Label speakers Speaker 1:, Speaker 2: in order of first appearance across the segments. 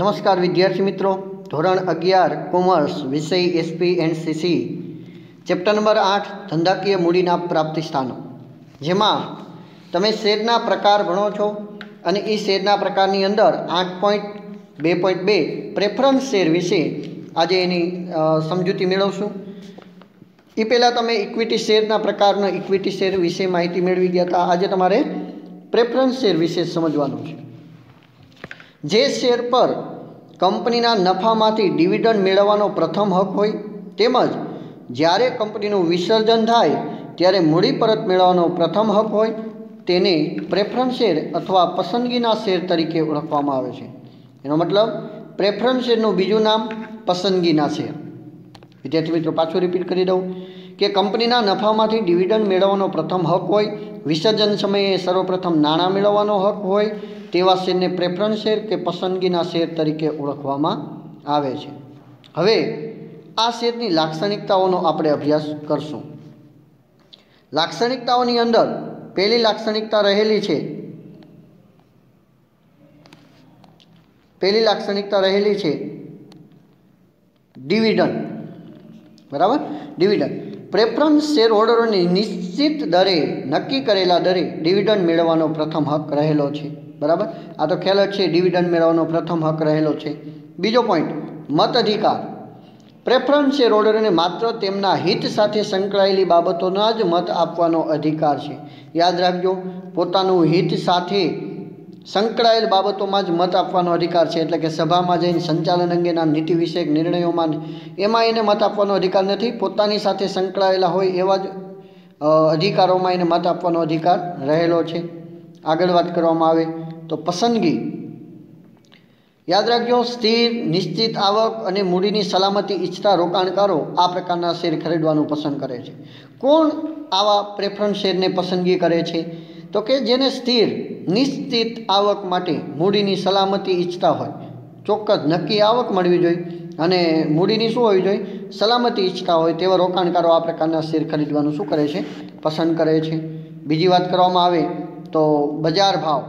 Speaker 1: નમસ્કાર વિદ્યાર્થી મિત્રો. ધોરણ અગિયાર, કોમર્સ, વિષય, SP and CC chapter number આઠ, ધંધાકીય મૂડીના પ્રાપ્તિ સ્થાનો જેમાં તમે શેરના પ્રકાર ભણો છો અને એ શેરના પ્રકારની અંદર આઠ પોઈન્ટ, બે પોઈન્ટ બે પ્રેફરન્સ શેર વિશે આજે એની સમજૂતી મેળવશું. એ પહેલાં તમે ઇક્વિટી શેરના પ્રકારના ઇક્વિટી શેર વિશે માહિતી મેળવી ગયા હતા. આજે તમારે પ્રેફરન્સ શેર વિશે સમજવાનું છે. જે શેર પર કંપનીના નફામાંથી ડિવિડન્ડ મેળવવાનો પ્રથમ હક હોય તેમજ જ્યારે કંપનીનું વિસર્જન થાય ત્યારે મૂડી પરત મેળવવાનો પ્રથમ હક હોય તેને પ્રેફરન્સ શેર અથવા પસંદગીના શેર તરીકે ઓળખવામાં આવે છે. એનો મતલબ પ્રેફરન્સ શેરનું બીજું નામ પસંદગીના શેર. વિદ્યાર્થી મિત્રો, પાછું રિપીટ કરી દઉં. કે કંપનીના નફામાંથી ડિવિડન્ડ મેળવવાનો પ્રથમ હક હોય, વિસર્જન સમયે સર્વપ્રથમ નાણાં મેળવવાનો હક હોય, તેવા શેરને પ્રેફરન્સ શેર કે પસંદગીના શેર તરીકે ઓળખવામાં આવે છે. હવે, આ શેરની લાક્ષણિકતાઓનો આપણે અભ્યાસ કરશું. લાક્ષણિકતાઓની અંદર પહેલી લાક્ષણિકતા રહેલી છે. પહેલી લાક્ષણિકતા રહેલી છે ડિવિડન્ડ. બરાબર? ડિવિડન્ડ. પ્રેફરન્સ શેર હોલ્ડરોની નિશ્ચિત દરે નક્કી કરેલા દરે ડિવિડન્ડ મેળવવાનો પ્રથમ હક રહેલો છે. બરાબર? આ તો ખ્યાલ જ છે, ડિવિડન્ડ મેળવવાનો પ્રથમ હક રહેલો છે. બીજો પોઈન્ટ, મત અધિકાર. પ્રેફરન્સ શેર હોલ્ડરોને માત્ર તેમના હિત સાથે સંકળાયેલી બાબતોના જ મત આપવાનો અધિકાર છે. યાદ રાખજો, પોતાનું હિત સાથે સંકળાયેલ બાબતોમાં જ મત આપવાનો અધિકાર છે. એટલે કે સભામાં જઈને સંચાલન અંગેના નીતિ વિષયક નિર્ણયોમાં એમાં એને મત આપવાનો અધિકાર નથી. પોતાની સાથે સંકળાયેલા હોય એવા જ અધિકારોમાં એને મત આપવાનો અધિકાર રહેલો છે. આગળ વાત કરવામાં આવે તો પસંદગી. યાદ રાખજો, સ્થિર, નિશ્ચિત આવક અને મૂડીની સલામતી ઈચ્છતા રોકાણકારો આ પ્રકારના શેર ખરીદવાનું પસંદ કરે છે. કોણ આવા પ્રેફરન્સ શેરને પસંદગી કરે છે? તો કે જેને સ્થિર નિશ્ચિત આવક માટે મૂડીની સલામતી ઈચ્છતા હોય. ચોક્કસ નક્કી આવક મળવી જોઈએ અને મૂડીની શું હોવી જોઈએ? સલામતી ઈચ્છતા હોય તેવા રોકાણકારો આ પ્રકારના શેર ખરીદવાનું શું કરે છે? પસંદ કરે છે. બીજી વાત કરવામાં આવે તો બજાર ભાવ.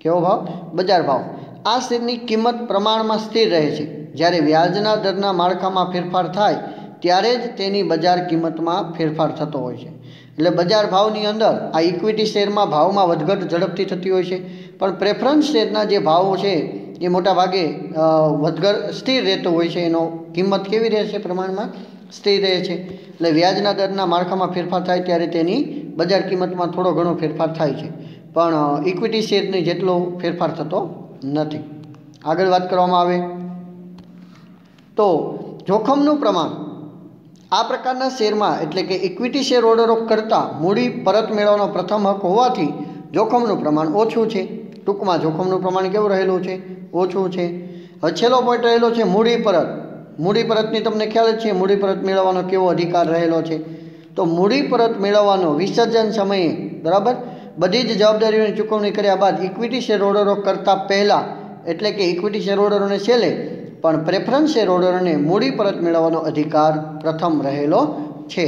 Speaker 1: કેવો ભાવ? બજાર ભાવ. આ શેરની કિંમત પ્રમાણમાં સ્થિર રહે છે. જ્યારે વ્યાજના દરના માળખામાં ફેરફાર થાય ત્યારે જ તેની બજાર કિંમતમાં ફેરફાર થતો હોય છે. એટલે બજાર ભાવની અંદર આ ઇક્વિટી શેરમાં ભાવમાં વધઘટ ઝડપથી થતી હોય છે. પણ પ્રેફરન્સ શેરના જે ભાવો છે એ મોટા ભાગે અ, વધઘટ સ્થિર રહેતો હોય છે. એનો કિંમત કેવી રહે છે પ્રમાણમાં? સ્થિર રહે છે. એટલે વ્યાજના દરના માળખામાં ફેરફાર થાય ત્યારે તેની બજાર કિંમતમાં થોડો ઘણો ફેરફાર થાય છે. પણ ઇક્વિટી શેરની જેટલો ફેરફાર થતો નથી. આગળ વાત કરવામાં આવે. તો જોખમનું પ્રમાણ આ પ્રકારના શેરમાં એટલે કે ઇક્વિટી શેર ઓર્ડરો કરતાં મૂડી પરત મેળવવાનો પ્રથમ હક હોવાથી જોખમનું પ્રમાણ ઓછું છે. ટૂંકમાં જોખમનું પ્રમાણ કેવું રહેલું છે? ઓછું છે. હવે છેલ્લો પોઈન્ટ રહેલો છે મૂડી પરત. મૂડી પરતની તમને ખ્યાલ જ છે મૂડી પરત મેળવવાનો કેવો અધિકાર રહેલો છે. તો મૂડી પરત મેળવવાનો વિસર્જન સમયે, બરાબર? બધી જ જવાબદારીઓની ચૂકવણી કર્યા બાદ ઇક્વિટી શેર ઓર્ડરો કરતાં પહેલાં, એટલે કે ઇક્વિટી શેર ઓર્ડરોને છેલ્લે પણ પ્રેફરન્સ શેરહોલ્ડરને મૂડી પરત મેળવવાનો અધિકાર પ્રથમ રહેલો છે.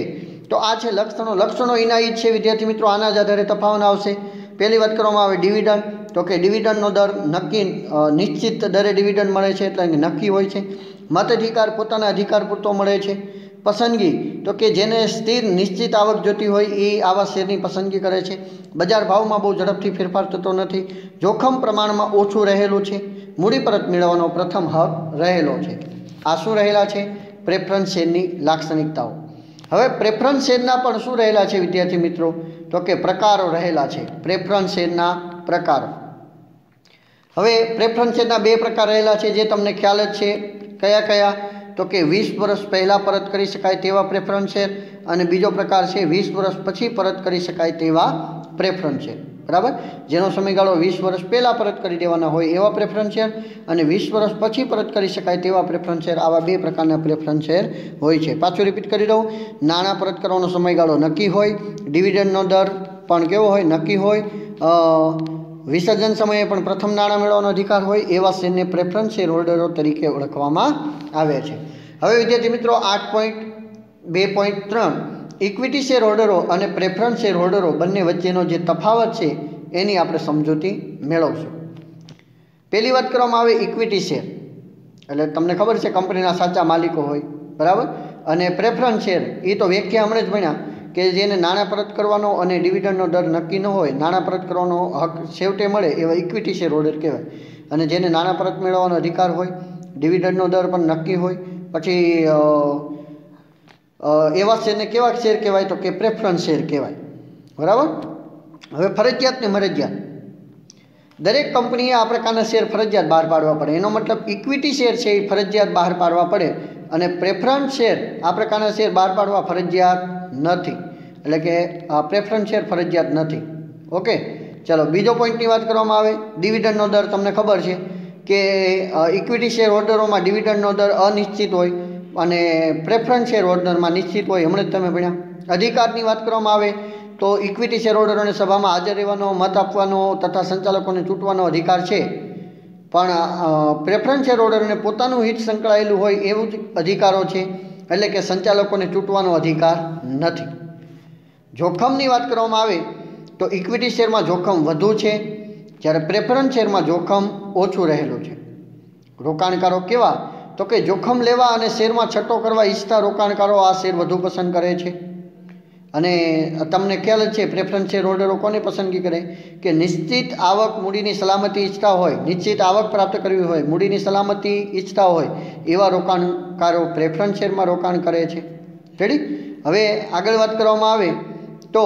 Speaker 1: તો આ છે લક્ષણો. લક્ષણો ઇનાયત છે, વિદ્યાર્થી મિત્રો, આના જ આધારે તફાવત આવશે. પહેલી વાત કરવામાં આવે ડિવિડન્ડ તો કે ડિવિડન્ડનો દર નક્કી નિશ્ચિત દરે ડિવિડન્ડ મળે છે, એટલે નક્કી હોય છે. મતાધિકાર પોતાના અધિકાર પૂરતો મળે છે. પસંદગી, તો કે જેને સ્થિર નિશ્ચિત આવક જોતી હોય એ આવા શેરની પસંદગી કરે છે. બજાર ભાવમાં બહુ ઝડપથી ફેરફાર થતો નથી. જોખમ પ્રમાણમાં ઓછું રહેલું છે. મૂડી પરત મેળવવાનો પ્રથમ હક રહેલો છે. આ શું રહેલા છે? પ્રેફરન્સ શેરની લાક્ષણિકતાઓ. હવે પ્રેફરન્સ શેરના પણ શું રહેલા છે વિદ્યાર્થી મિત્રો? તો કે પ્રકારો રહેલા છે. પ્રેફરન્સ શેરના પ્રકારો. હવે પ્રેફરન્સ શેરના બે પ્રકાર રહેલા છે જે તમને ખ્યાલ જ છે. કયા કયા? તો કે વીસ વર્ષ પહેલાં પરત કરી શકાય તેવા પ્રેફરન્સ શેર અને બીજો પ્રકાર છે વીસ વર્ષ પછી પરત કરી શકાય તેવા પ્રેફરન્સ શેર બરાબર? જેનો સમયગાળો વીસ વર્ષ પહેલાં પરત કરી દેવાના હોય એવા પ્રેફરન્સ શેર અને વીસ વર્ષ પછી પરત કરી શકાય તેવા પ્રેફરન્સ શેર આવા બે પ્રકારના પ્રેફરન્સ શેર હોય છે. પાછું રિપીટ કરી દઉં. નાણાં પરત કરવાનો સમયગાળો નક્કી હોય. ડિવિડન્ડનો દર પણ કેવો હોય? નક્કી હોય. વિસર્જન સમયે પણ પ્રથમ નાણાં મેળવવાનો અધિકાર હોય એવા શેરને પ્રેફરન્સ શેર હોલ્ડરો તરીકે ઓળખવામાં આવે છે. હવે વિદ્યાર્થી મિત્રો, આઠ પોઈન્ટ બે પોઈન્ટ ત્રણ ઇક્વિટી શેર હોલ્ડરો અને પ્રેફરન્સ શેર હોલ્ડરો બંને વચ્ચેનો જે તફાવત છે, એની આપણે સમજૂતી મેળવશું. પહેલી વાત કરવામાં આવે ઇક્વિટી શેર એટલે તમને ખબર છે, કંપનીના સાચા માલિકો હોય, બરાબર? અને પ્રેફરન્સ શેર એ તો વ્યાખ્યા હમણાં જ ભણ્યા. કે જેને નાણાં પરત કરવાનો અને ડિવિડન્ડનો દર નક્કી ન હોય, નાણાં પરત કરવાનો હક છેવટે મળે એવા ઇક્વિટી શેર હોલ્ડર કહેવાય. અને જેને નાણાં પરત મેળવવાનો અધિકાર હોય ડિવિડન્ડનો દર પણ નક્કી હોય, પછી એવા શેરને કેવા શેર કહેવાય તો કે પ્રેફરન્સ શેર કહેવાય. બરાબર? હવે ફરજિયાત ને મરજિયાત. દરેક કંપનીએ આ પ્રકારના શેર ફરજિયાત બહાર પાડવા પડે. એનો મતલબ ઇક્વિટી શેર છે એ ફરજિયાત બહાર પાડવા પડે. અને પ્રેફરન્સ શેર આ પ્રકારના શેર બહાર પાડવા ફરજિયાત. નથી. એટલે કે, આ પ્રેફરન્સ શેર ફરજિયાત નથી. ઓકે ચાલો, બીજો પોઈન્ટની વાત કરવામાં આવે. ડિવિડન્ડનો દર તમને ખબર છે કે ઇક્વિટી શેર હોલ્ડરોમાં ડિવિડન્ડનો દર અનિશ્ચિત હોય અને પ્રેફરન્સ શેર હોલ્ડરમાં નિશ્ચિત હોય. હમણાં જ તમે ભણ્યા. અધિકારની વાત કરવામાં આવે તો ઇક્વિટી શેર હોલ્ડરોને સભામાં હાજર રહેવાનો, મત આપવાનો તથા સંચાલકોને ચૂંટવાનો અધિકાર છે. પણ પ્રેફરન્સ શેર હોલ્ડરને પોતાનું હિત સંકળાયેલું હોય એવું જ અધિકારો છે. એટલે કે સંચાલકોને ચૂંટવાનો અધિકાર નથી. જોખમની વાત કરવામાં આવે તો ઇક્વિટી શેરમાં જોખમ વધુ છે, જ્યારે પ્રેફરન્સ શેરમાં જોખમ ઓછું રહેલું છે. રોકાણકારો કેવા? તો કે જોખમ લેવા અને શેરમાં છટ્ટો કરવા ઈચ્છતા રોકાણકારો આ શેર વધુ પસંદ કરે છે. અને તમને ખ્યાલ જ છે પ્રેફરન્સ શેર હોલ્ડરો કોને પસંદગી કરે? કે નિશ્ચિત આવક મૂડીની સલામતી ઈચ્છતા હોય, નિશ્ચિત આવક પ્રાપ્ત કરવી હોય, મૂડીની સલામતી ઈચ્છતા હોય, એવા રોકાણકારો પ્રેફરન્સ શેરમાં રોકાણ કરે છે? રેડી હવે આગળ વાત કરવામાં આવે તો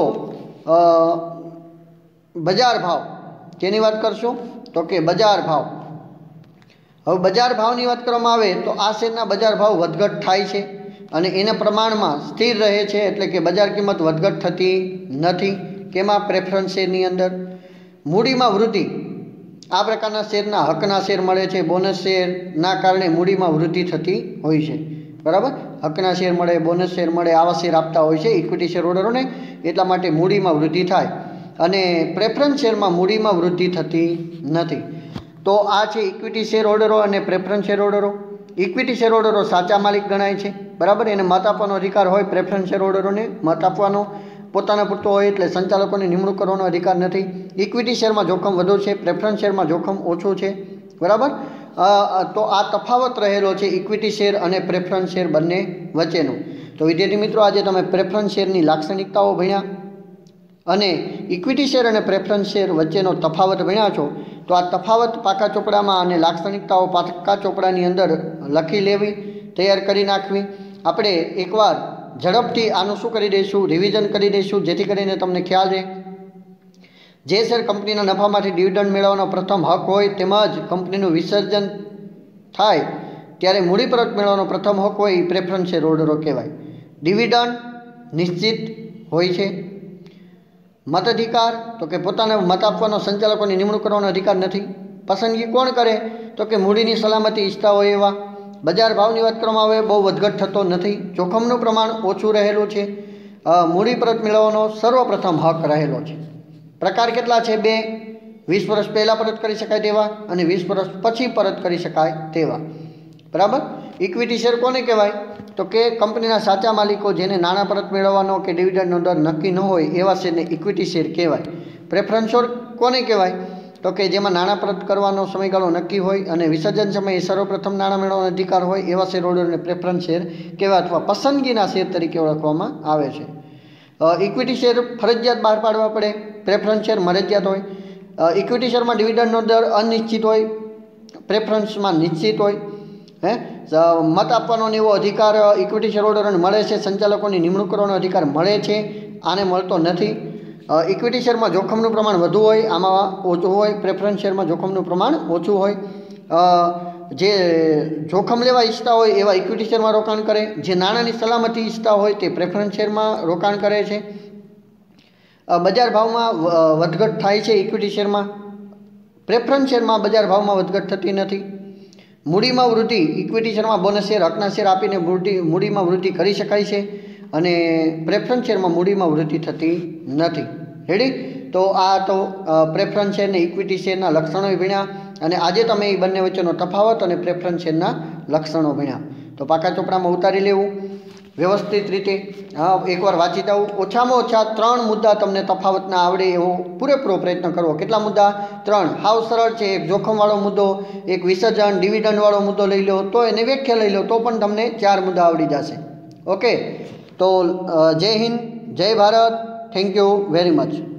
Speaker 1: બજાર ભાવ. કેની વાત કરશું? તો કે બજાર ભાવ. હવે બજાર ભાવની વાત કરવામાં આવે તો આ શેરના બજાર ભાવ વધઘટ થાય છે? અને એના પ્રમાણમાં સ્થિર રહે છે એટલે કે બજાર કિંમત વધઘટ થતી નથી. કેમાં પ્રેફરન્સ શેરની અંદર? મૂડીમાં વૃદ્ધિ. આ પ્રકારના શેરના હકના શેર મળે છે. બોનસ શેરના કારણે મૂડીમાં વૃદ્ધિ થતી હોય છે. બરાબર? હકના શેર મળે બોનસ શેર મળે, આવા શેર આપતા હોય છે ઇક્વિટી શેર હોલ્ડરોને એટલા માટે મૂડીમાં વૃદ્ધિ થાય. અને પ્રેફરન્સ શેરમાં મૂડીમાં વૃદ્ધિ થતી નથી. તો આ છે ઇક્વિટી શેર હોલ્ડરો અને પ્રેફરન્સ શેર હોલ્ડરો ઇક્વિટી શેર હોલ્ડરો સાચા માલિક ગણાય છે. બરાબર? એને મત આપવાનો અધિકાર હોય પ્રેફરન્સ શેર હોલ્ડરોને મત આપવાનો. પોતાના પૂરતો હોય એટલે સંચાલકોને નિમણૂક કરવાનો અધિકાર નથી. ઇક્વિટી શેરમાં જોખમ વધુ છે પ્રેફરન્સ શેરમાં જોખમ ઓછું છે. બરાબર? તો આ તફાવત રહેલો છે ઇક્વિટી શેર અને પ્રેફરન્સ શેર બંને વચ્ચેનો. તો વિદ્યાર્થી મિત્રો, આજે તમે પ્રેફરન્સ શેરની લાક્ષણિકતાઓ ભણ્યા અને ઇક્વિટી શેર અને પ્રેફરન્સ શેર વચ્ચેનો તફાવત ભણ્યા છો, તો આ તફાવત પાકા ચોપડામાં અને લાક્ષણિકતાઓ પાકા ચોપડાની અંદર લખી લેવી. તૈયાર કરી નાખવી. આપણે એકવાર ઝડપથી આનું શું કરી દઈશું રિવિઝન કરી દઈશું, જેથી કરીને તમને ખ્યાલ રહે. જે શેર કંપનીના નફામાંથી ડિવિડન્ડ મેળવવાનો પ્રથમ હક હોય તેમજ કંપનીનું વિસર્જન થાય ત્યારે મૂડી પરત મેળવવાનો પ્રથમ હક હોય એ પ્રેફરન્સ શેર હોલ્ડરો કહેવાય. ડિવિડન્ડ નિશ્ચિત હોય છે. મતાધિકાર, તો કે પોતાને મત આપવાનો, સંચાલકોની નિમણૂક કરવાનો અધિકાર નથી. પસંદગી કોણ કરે? તો કે મૂડીની સલામતી ઈચ્છતા હોય એવા. બજાર ભાવની વાત કરવામાં આવે, બહુ વધઘટ થતો નથી. જોખમનું પ્રમાણ ઓછું રહેલું છે. મૂડી પરત મેળવવાનો સર્વપ્રથમ હક રહેલો છે. પ્રકાર કેટલા છે બે? વીસ વર્ષ પહેલાં પરત કરી શકાય તેવા અને વીસ વર્ષ પછી પરત કરી શકાય તેવા. બરાબર? ઇક્વિટી શેર કોને કહેવાય? તો કે કંપનીના સાચા માલિકો જેને નાણાં પરત મેળવવાનો કે ડિવિડન્ડનો દર નક્કી ન હોય એવા શેરને ઇક્વિટી શેર કહેવાય. પ્રેફરન્સ શેર કોને કહેવાય? તો કે જેમાં નાણાં પરત કરવાનો સમયગાળો નક્કી હોય અને વિસર્જન સમયે સર્વપ્રથમ નાણાં મેળવવાનો અધિકાર હોય એવા શેર હોલ્ડરને પ્રેફરન્સ શેર કહેવાય અથવા પસંદગીના શેર તરીકે ઓળખવામાં આવે છે. ઇક્વિટી શેર ફરજિયાત બહાર પાડવા પડે પ્રેફરન્સ શેર મરજિયાત હોય. ઇક્વિટી શેરમાં ડિવિડન્ડનો દર અનિશ્ચિત હોય પ્રેફરન્સમાં નિશ્ચિત હોય. હે? મત આપવાનો એવો અધિકાર ઇક્વિટી શેર હોલ્ડરોને મળે છે, સંચાલકોની નિમણૂક કરવાનો અધિકાર મળે છે, આને મળતો નથી. ઇક્વિટી શેરમાં જોખમનું પ્રમાણ વધુ હોય, આમાં ઓછું હોય પ્રેફરન્સ શેરમાં જોખમનું પ્રમાણ ઓછું હોય. જે જોખમ લેવા ઈચ્છતા હોય એવા ઇક્વિટી શેરમાં રોકાણ કરે. જે નાણાંની સલામતી ઈચ્છતા હોય તે પ્રેફરન્સ શેરમાં રોકાણ કરે છે. બજાર ભાવમાં વધઘટ થાય છે ઇક્વિટી શેરમાં પ્રેફરન્સ શેરમાં બજાર ભાવમાં વધઘટ થતી નથી. મૂડીમાં વૃદ્ધિ ઇક્વિટી શેરમાં બોનસ શેર હકના શેર આપીને મૂડી મૂડીમાં વૃદ્ધિ કરી શકાય છે. અને પ્રેફરન્સ શેરમાં મૂડીમાં વૃદ્ધિ થતી નથી. રેડી તો આ તો પ્રેફરન્સ શેર ને ઇક્વિટી શેરના લક્ષણો ભણ્યા અને આજે તમે એ બંને વચ્ચેનો તફાવત અને પ્રેફરન્સ શેરના લક્ષણો ભણ્યા તો પાકા ચોપડામાં ઉતારી લેવું. વ્યવસ્થિત રીતે હા એકવાર વાંચી આવું ઓછામાં ઓછા ત્રણ મુદ્દા તમને તફાવતના આવડે એવો પૂરેપૂરો પ્રયત્ન કરવો. કેટલા મુદ્દા? ત્રણ. હાવ સરળ છે. એક જોખમવાળો મુદ્દો, એક વિસર્જન ડિવિડન્ડવાળો મુદ્દો લઈ લો, તો એને વ્યાખ્યા લઈ લો, તો પણ તમને ચાર મુદ્દા આવડી જશે. ઓકે તો જય હિન્દ જય Bharat thank you very much.